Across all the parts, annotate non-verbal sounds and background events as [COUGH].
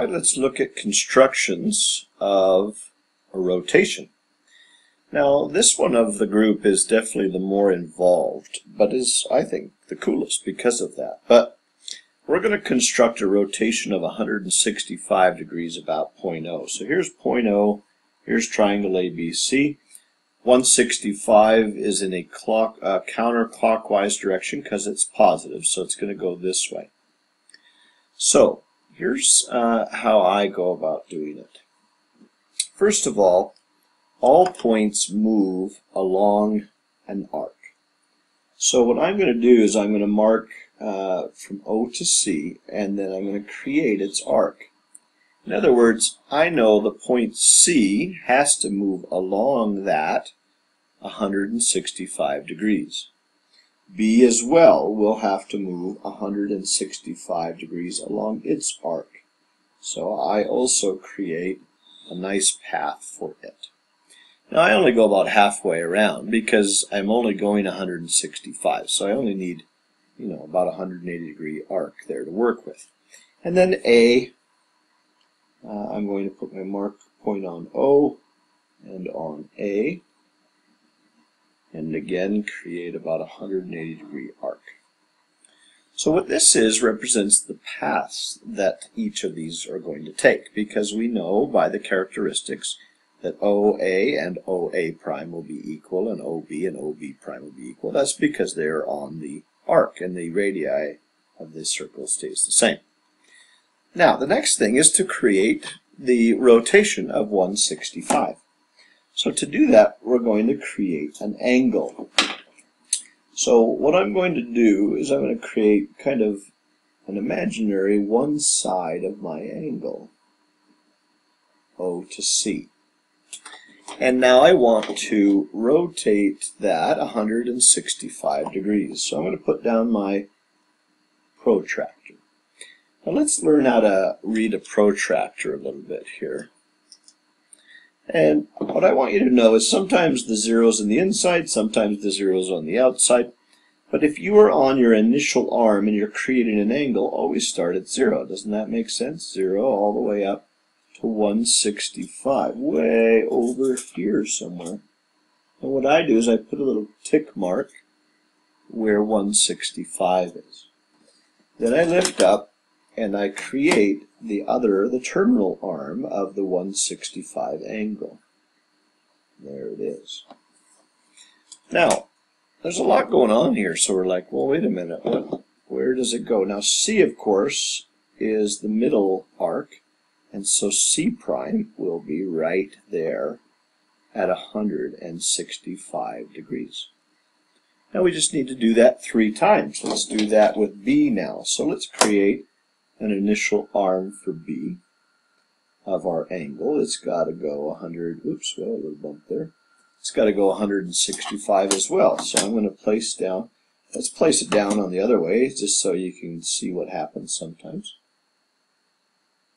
Alright, let's look at constructions of a rotation. Now, this one of the group is definitely the more involved, but is, I think, the coolest because of that. But we're going to construct a rotation of 165 degrees about point O. So here's point O, here's triangle ABC. 165 is in a clock, uh, counterclockwise direction because it's positive, so it's going to go this way. So here's uh, how I go about doing it. First of all, all points move along an arc. So what I'm going to do is I'm going to mark uh, from O to C, and then I'm going to create its arc. In other words, I know the point C has to move along that 165 degrees. B as well will have to move 165 degrees along its arc. So I also create a nice path for it. Now I only go about halfway around because I'm only going 165, so I only need, you know, about a 180 degree arc there to work with. And then A, uh, I'm going to put my mark point on O and on A, and again create about a 180 degree arc. So what this is represents the paths that each of these are going to take because we know by the characteristics that OA and OA prime will be equal and OB and OB prime will be equal. That's because they're on the arc and the radii of this circle stays the same. Now the next thing is to create the rotation of 165. So to do that we're going to create an angle. So what I'm going to do is I'm going to create kind of an imaginary one side of my angle, O to C. And now I want to rotate that 165 degrees. So I'm going to put down my protractor. Now let's learn how to read a protractor a little bit here. And what I want you to know is sometimes the zero's on the inside, sometimes the zero's on the outside. But if you are on your initial arm and you're creating an angle, always start at zero. Doesn't that make sense? Zero all the way up to 165, way over here somewhere. And what I do is I put a little tick mark where 165 is. Then I lift up and I create the other, the terminal arm of the 165 angle. There it is. Now, there's a lot going on here, so we're like, well, wait a minute, what, where does it go? Now, C, of course, is the middle arc, and so C prime will be right there at 165 degrees. Now we just need to do that three times. Let's do that with B now. So let's create an initial arm for B of our angle. It's got to go 100, oops, well, a little bump there. It's got to go 165 as well. So I'm going to place down, let's place it down on the other way, just so you can see what happens sometimes.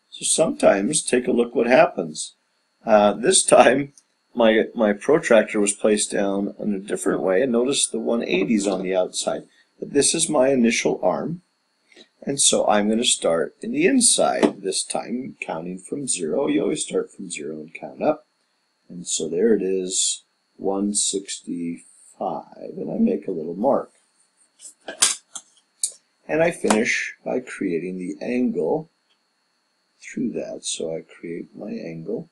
So sometimes, take a look what happens. Uh, this time, my, my protractor was placed down in a different way, and notice the 180s on the outside. But this is my initial arm. And so I'm going to start in the inside this time, counting from zero. You always start from zero and count up. And so there it is, 165. And I make a little mark. And I finish by creating the angle through that. So I create my angle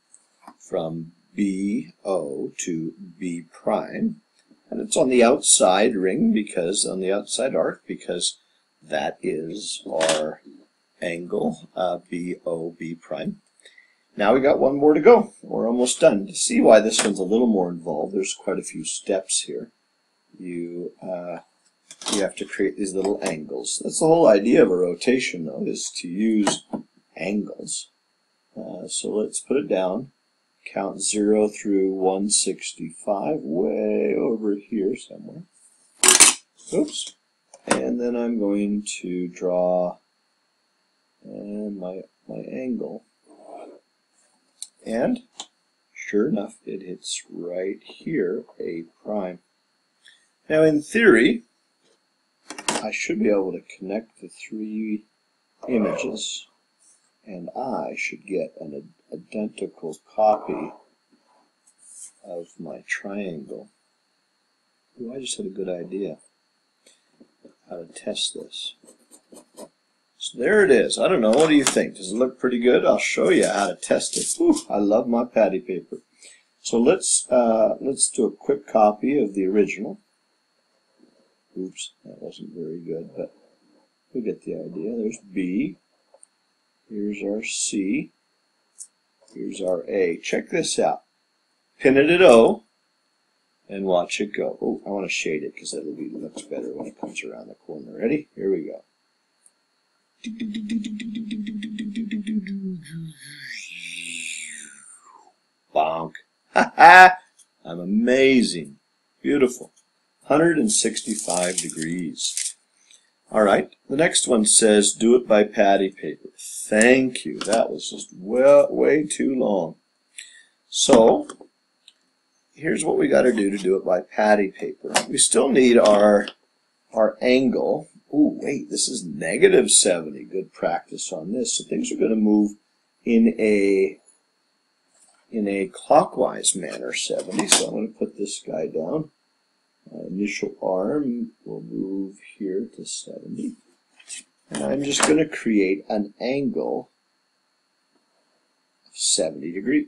from BO to B prime. And it's on the outside ring because, on the outside arc, because that is our angle, uh, BOB prime. Now we got one more to go. We're almost done. To see why this one's a little more involved, there's quite a few steps here. You uh, you have to create these little angles. That's the whole idea of a rotation, though, is to use angles. Uh, so let's put it down. Count 0 through 165, way over here somewhere. Oops and then I'm going to draw and my my angle. And sure enough it hits right here a prime. Now in theory I should be able to connect the three images and I should get an identical copy of my triangle. Ooh, I just had a good idea how to test this. So there it is. I don't know. What do you think? Does it look pretty good? I'll show you how to test it. Whew, I love my patty paper. So let's uh, let's do a quick copy of the original. Oops, that wasn't very good, but we get the idea. There's B. Here's our C. Here's our A. Check this out. Pin it at O and watch it go. Oh, I want to shade it because it'll be looks better when it comes around the corner. Ready? Here we go. Bonk. Ha [LAUGHS] ha! I'm amazing. Beautiful. 165 degrees. All right, the next one says do it by patty paper. Thank you. That was just well, way too long. So, here's what we got to do to do it by patty paper. We still need our, our angle. Ooh, wait, this is negative 70. Good practice on this. So things are going to move in a in a clockwise manner 70. So I'm going to put this guy down. My initial arm will move here to 70. And I'm just going to create an angle of 70 degrees.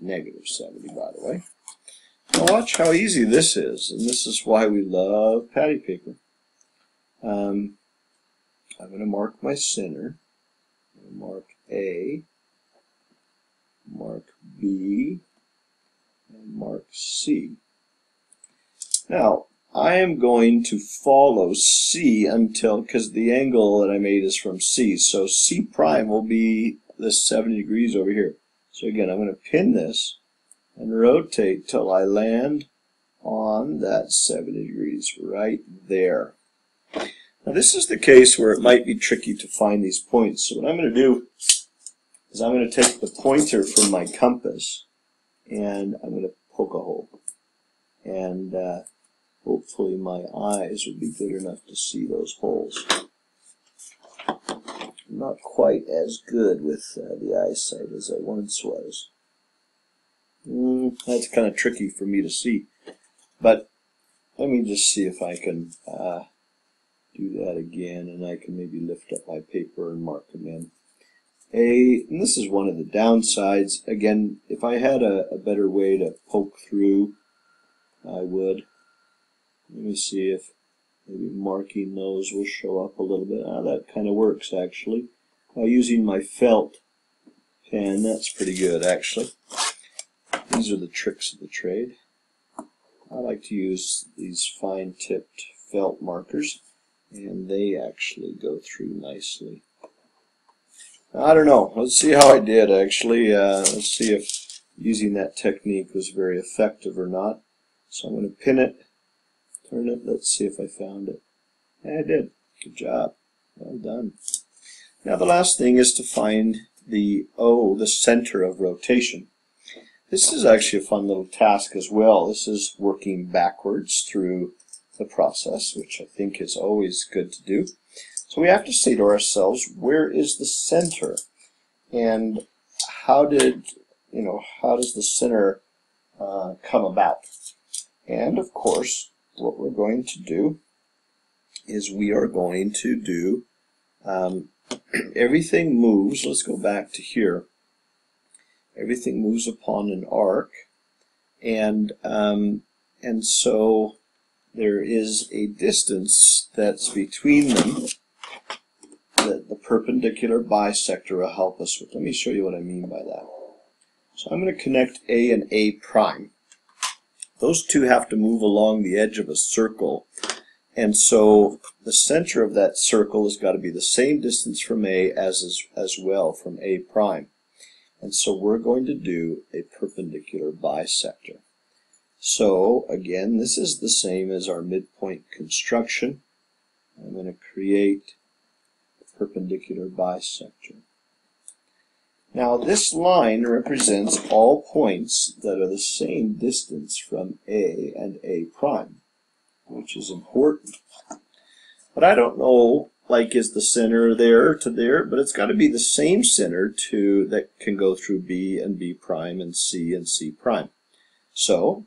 Negative 70, by the way. Now watch how easy this is. And this is why we love patty paper. Um, I'm going to mark my center. mark A, mark B, and mark C. Now, I am going to follow C until, because the angle that I made is from C, so C prime will be this 70 degrees over here. So again, I'm going to pin this and rotate till I land on that 70 degrees right there. Now this is the case where it might be tricky to find these points. So what I'm going to do is I'm going to take the pointer from my compass and I'm going to poke a hole. And uh, hopefully my eyes will be good enough to see those holes. I'm not quite as good with uh, the eyesight as I once was. Mm, that's kind of tricky for me to see. But let me just see if I can uh, do that again and I can maybe lift up my paper and mark them in. A, and this is one of the downsides. Again, if I had a, a better way to poke through, I would. Let me see if maybe marking those will show up a little bit. Ah, that kind of works actually. By using my felt pen, that's pretty good actually. These are the tricks of the trade. I like to use these fine tipped felt markers and they actually go through nicely. I don't know. Let's see how I did actually. Uh, let's see if using that technique was very effective or not. So I'm going to pin it, turn it. Let's see if I found it. Yeah, I did. Good job. Well done. Now the last thing is to find the O, the center of rotation. This is actually a fun little task as well. This is working backwards through the process, which I think is always good to do. So we have to say to ourselves, where is the center? And how did, you know, how does the center uh, come about? And of course, what we're going to do is we are going to do, um, [CLEARS THROAT] everything moves, let's go back to here, everything moves upon an arc, and, um, and so there is a distance that's between them that the perpendicular bisector will help us with. Let me show you what I mean by that. So I'm going to connect A and A prime. Those two have to move along the edge of a circle. And so the center of that circle has got to be the same distance from A as, as, as well from A prime. And so we're going to do a perpendicular bisector. So again, this is the same as our midpoint construction. I'm going to create a perpendicular bisector. Now this line represents all points that are the same distance from A and A prime, which is important. But I don't know like is the center there to there, but it's got to be the same center to that can go through B and B prime and C and C prime. So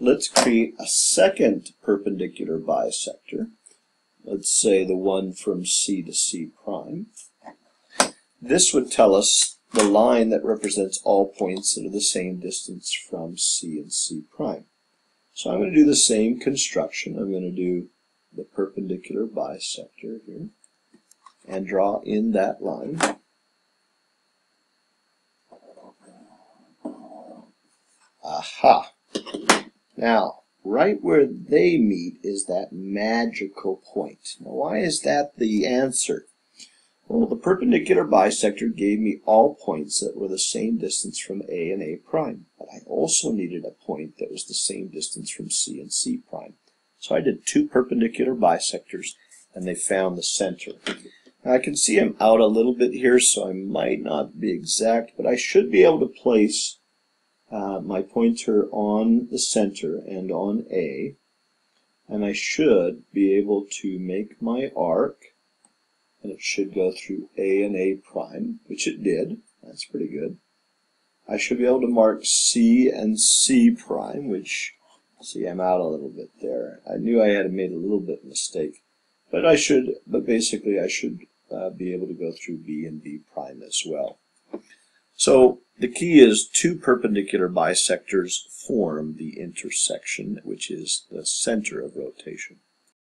let's create a second perpendicular bisector. Let's say the one from C to C prime. This would tell us the line that represents all points that are the same distance from C and C prime. So I'm going to do the same construction. I'm going to do the perpendicular bisector here and draw in that line. Aha! Now, right where they meet is that magical point. Now, why is that the answer? Well, the perpendicular bisector gave me all points that were the same distance from A and A prime, but I also needed a point that was the same distance from C and C prime. So I did two perpendicular bisectors, and they found the center. Now I can see I'm out a little bit here, so I might not be exact, but I should be able to place uh, my pointer on the center and on A, and I should be able to make my arc and it should go through A and A prime, which it did. That's pretty good. I should be able to mark C and C prime, which, see, I'm out a little bit there. I knew I had made a little bit mistake, but I should, but basically I should uh, be able to go through B and B prime as well. So the key is two perpendicular bisectors form the intersection, which is the center of rotation.